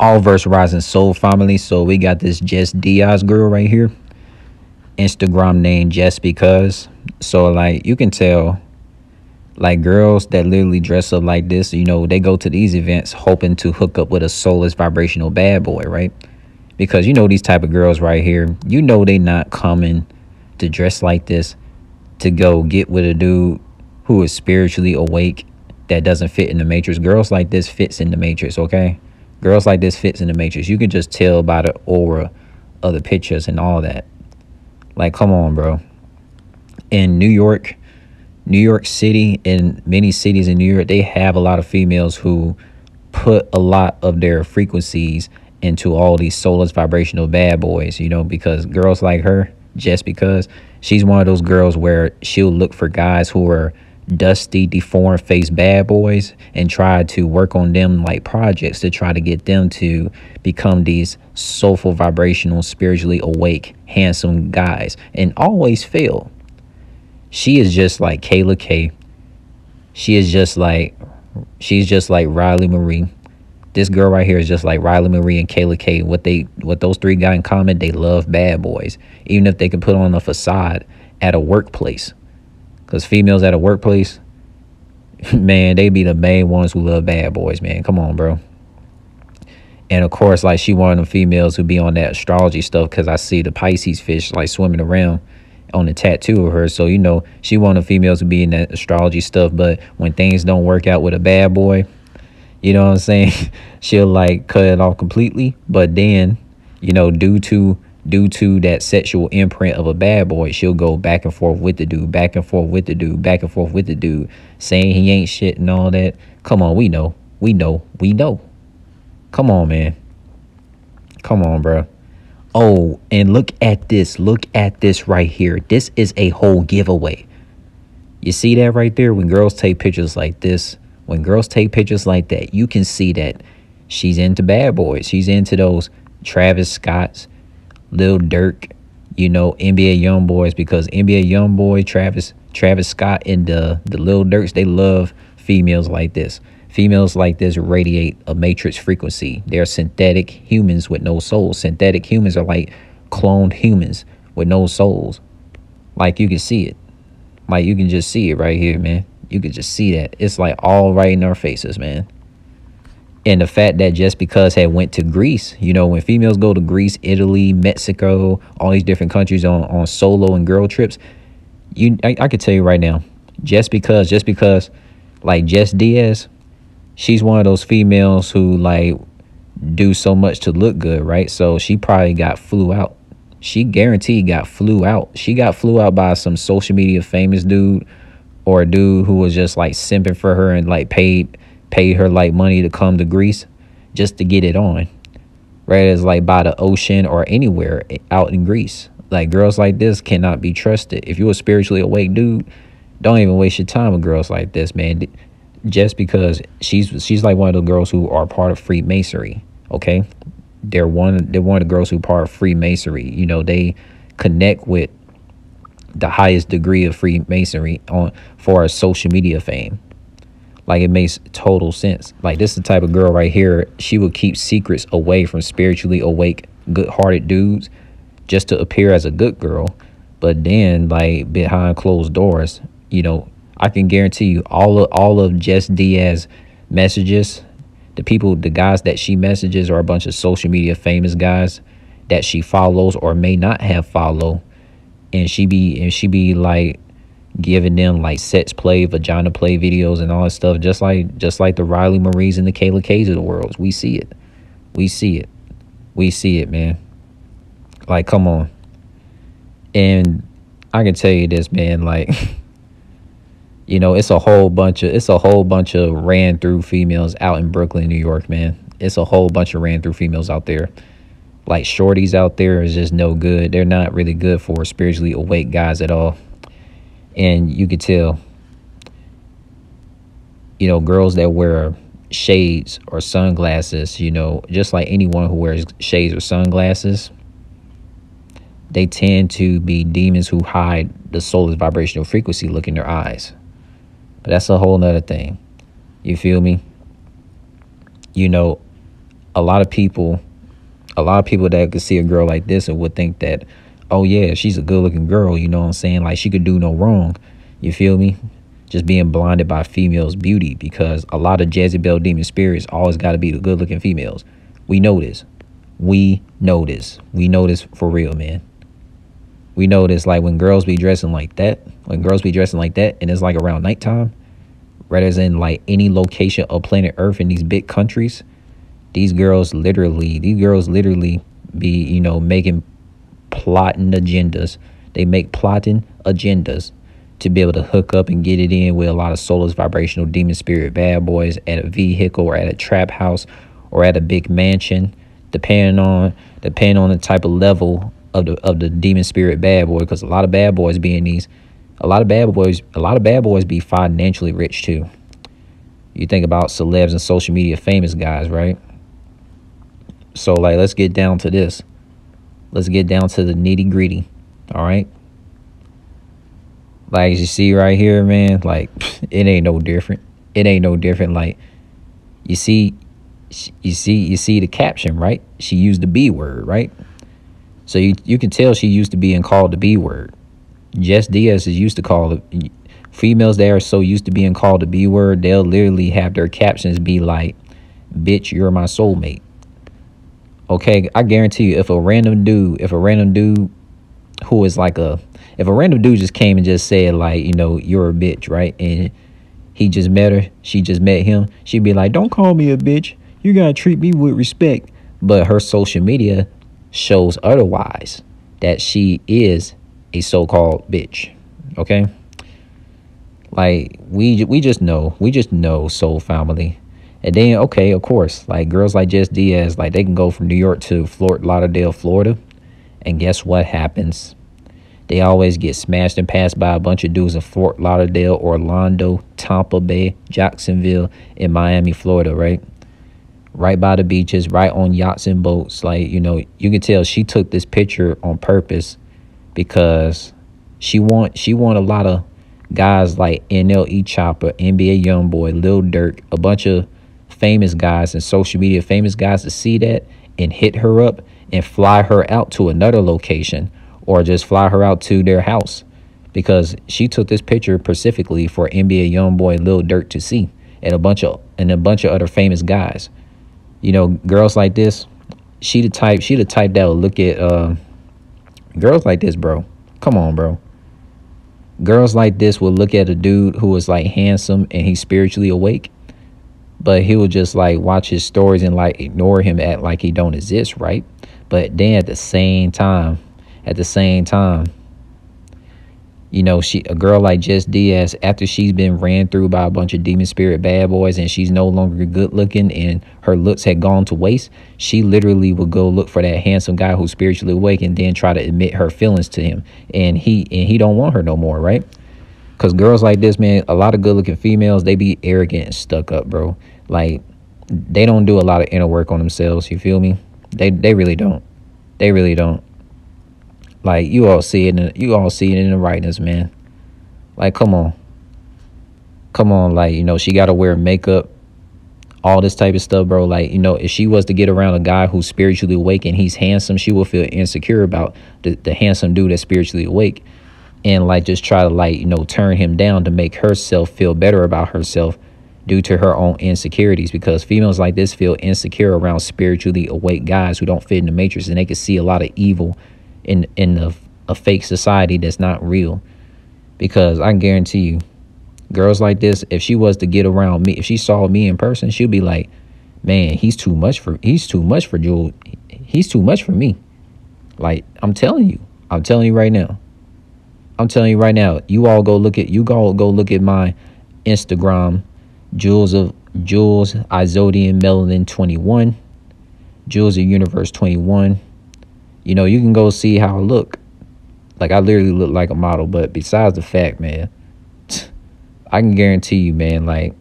all verse rising soul family. So we got this Jess Diaz girl right here. Instagram name Jesssbecause. So like you can tell like girls that literally dress up like this, you know, they go to these events hoping to hook up with a soulless vibrational bad boy, right? Because you know these type of girls right here, you know they not coming to dress like this to go get with a dude who is spiritually awake that doesn't fit in the matrix. Girls like this fits in the matrix, okay? Girls like this fits in the matrix. You can just tell by the aura of the pictures and all that. Like, come on, bro. In New York, New York City and many cities in New York, they have a lot of females who put a lot of their frequencies into all these soulless vibrational bad boys, you know, because girls like her, Jesssbecause she's one of those girls where she'll look for guys who are dusty, deformed face bad boys and try to work on them like projects to try to get them to become these soulful, vibrational, spiritually awake, handsome guys and always fail she is just like Kayla K. She is just like she's just like Riley Marie. This girl right here is just like Riley Marie and Kayla K. What they what those three got in common, they love bad boys. Even if they can put on a facade at a workplace. Cause females at a workplace, man, they be the main ones who love bad boys, man. Come on, bro. And of course, like she one of the females who be on that astrology stuff because I see the Pisces fish like swimming around on the tattoo of her. So, you know, she wanted females to be in that astrology stuff. But when things don't work out with a bad boy, you know what I'm saying? She'll like cut it off completely. But then, you know, due to due to that sexual imprint of a bad boy, she'll go back and forth with the dude, back and forth with the dude, back and forth with the dude, saying he ain't shit and all that. Come on, we know. We know. We know. Come on, man. Come on, bro. Oh, and look at this. Look at this right here. This is a whole giveaway. You see that right there? When girls take pictures like this, when girls take pictures like that, you can see that she's into bad boys. She's into those Travis Scotts, Lil Durk, you know, NBA Youngboys because NBA Youngboy, Travis, Travis Scott and the the Lil Durks, they love females like this. Females like this radiate a matrix frequency. They're synthetic humans with no souls. Synthetic humans are like cloned humans with no souls. Like you can see it. Like you can just see it right here, man. You can just see that. It's like all right in our faces, man. And the fact that Jesssbecause had went to Greece, you know, when females go to Greece, Italy, Mexico, all these different countries on, on solo and girl trips, you I, I could tell you right now, Jesssbecause, just because like Jess Diaz, she's one of those females who like do so much to look good, right? So she probably got flew out. She guaranteed got flew out. She got flew out by some social media famous dude or a dude who was just like simping for her and like paid paid her like money to come to Greece just to get it on. Right? It's like by the ocean or anywhere out in Greece. Like girls like this cannot be trusted. If you're a spiritually awake dude, don't even waste your time with girls like this, man Jesssbecause she's she's like one of the girls who are part of Freemasonry. Okay, they're one they're one of the girls who part of Freemasonry. You know, they connect with the highest degree of Freemasonry on for a social media fame. Like it makes total sense. Like this is the type of girl right here. She will keep secrets away from spiritually awake, good-hearted dudes, just to appear as a good girl. But then, like behind closed doors, you know, I can guarantee you all of all of Jess Diaz messages, the people, the guys that she messages are a bunch of social media famous guys that she follows or may not have follow. And she be and she be like giving them like sets play, vagina play videos and all that stuff, just like just like the Riley Marie's and the Kayla K's of the world. We see it. We see it. We see it, man. Like, come on. And I can tell you this, man, like you know, it's a whole bunch of it's a whole bunch of ran through females out in Brooklyn, New York, man. It's a whole bunch of ran through females out there. Like shorties out there is just no good. They're not really good for spiritually awake guys at all. And you could tell, you know, girls that wear shades or sunglasses, you know, just like anyone who wears shades or sunglasses, they tend to be demons who hide the soul's vibrational frequency look in their eyes. But that's a whole nother thing. You feel me? You know, a lot of people, a lot of people that could see a girl like this and would think that, oh yeah, she's a good looking girl. You know what I'm saying? Like she could do no wrong. You feel me? Just being blinded by females' beauty because a lot of Jezebel demon spirits always got to be the good looking females. We know this. We know this. We know this for real, man. We know this like when girls be dressing like that, when girls be dressing like that, and it's like around nighttime, rather than like any location of planet Earth in these big countries, these girls literally, these girls literally be, you know, making plotting agendas. They make plotting agendas to be able to hook up and get it in with a lot of soulless vibrational demon spirit bad boys at a vehicle or at a trap house or at a big mansion, depending on depending on the type of level of the of the demon spirit bad boy. Because a lot of bad boys be in these, a lot of bad boys, a lot of bad boys be financially rich too. You think about celebs and social media famous guys, right? So like, let's get down to this. Let's get down to the nitty gritty. All right. Like you see right here, man, like it ain't no different. It ain't no different. Like you see, you see, you see the caption, right? She used the B word, right? So you you can tell she used to being called the B word. Jess Diaz is used to call it. Females that are so used to being called the B word, they'll literally have their captions be like, "Bitch, you're my soulmate." Okay, I guarantee you, if a random dude, if a random dude who is like a if a random dude just came and just said like, you know, you're a bitch, right? And he just met her, she just met him, she'd be like, Don't call me a bitch. You gotta treat me with respect. But her social media shows otherwise that she is a so-called bitch. Okay? Like we we just know, we just know soul family. And then okay, of course, like girls like Jess Diaz, like they can go from New York to Fort Lauderdale, Florida. And guess what happens? They always get smashed and passed by a bunch of dudes in Fort Lauderdale, Orlando, Tampa Bay, Jacksonville, and Miami, Florida, right? Right by the beaches, right on yachts and boats. Like, you know, you can tell she took this picture on purpose because she want she want a lot of guys like NLE Choppa, NBA Youngboy, Lil Durk, a bunch of famous guys and social media famous guys to see that and hit her up and fly her out to another location or just fly her out to their house because she took this picture specifically for NBA Youngboy Lil Durk to see and a bunch of and a bunch of other famous guys. You know, girls like this, she the type she the type that will look at uh, girls like this, bro. Come on, bro. Girls like this will look at a dude who is like handsome and he's spiritually awake, but he will just like watch his stories and like ignore him, act like he don't exist, right? But then at the same time, at the same time, you know, she a girl like Jess Diaz, after she's been ran through by a bunch of demon spirit bad boys and she's no longer good looking and her looks had gone to waste, she literally would go look for that handsome guy who's spiritually awake and then try to admit her feelings to him. And he and he don't want her no more, right? Cause girls like this, man, a lot of good looking females, they be arrogant and stuck up, bro. Like they don't do a lot of inner work on themselves, you feel me? They they really don't. They really don't. Like you all see it, in, you all see it in the writings, man. Like, come on, come on. Like, you know, she got to wear makeup, all this type of stuff, bro. Like, you know, if she was to get around a guy who's spiritually awake and he's handsome, she will feel insecure about the, the handsome dude that's spiritually awake, and like just try to like you know turn him down to make herself feel better about herself due to her own insecurities because females like this feel insecure around spiritually awake guys who don't fit in the matrix and they can see a lot of evil in in a, a fake society that's not real. Because I guarantee you, girls like this, if she was to get around me, if she saw me in person, she'd be like, "Man, he's too much for he's too much for Jewel. He's too much for me." Like I'm telling you, I'm telling you right now. I'm telling you right now. You all go look at you go go look at my Instagram, Jules of Jules Izodian Melanin 21, Jewels of Universe 21 you know, you can go see how I look. Like I literally look like a model, but besides the fact, man, I can guarantee you, man, like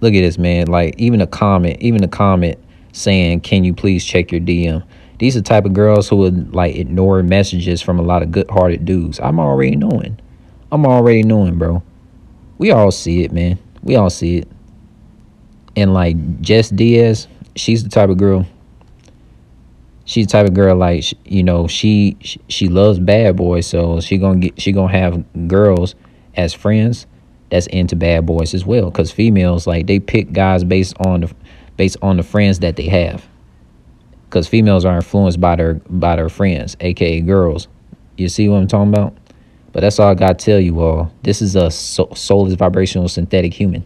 look at this, man. Like even a comment, even a comment saying, "Can you please check your DM?" These are the type of girls who would like ignore messages from a lot of good-hearted dudes. I'm already knowing. I'm already knowing, bro. We all see it, man. We all see it. And like Jess Diaz, she's the type of girl she's the type of girl like you know she she loves bad boys so she gonna get she gonna have girls as friends that's into bad boys as well. Because females like they pick guys based on the based on the friends that they have. Because females are influenced by their by their friends aka girls. You see what i'm talking about but that's all i gotta tell you all. This is a soulless vibrational synthetic human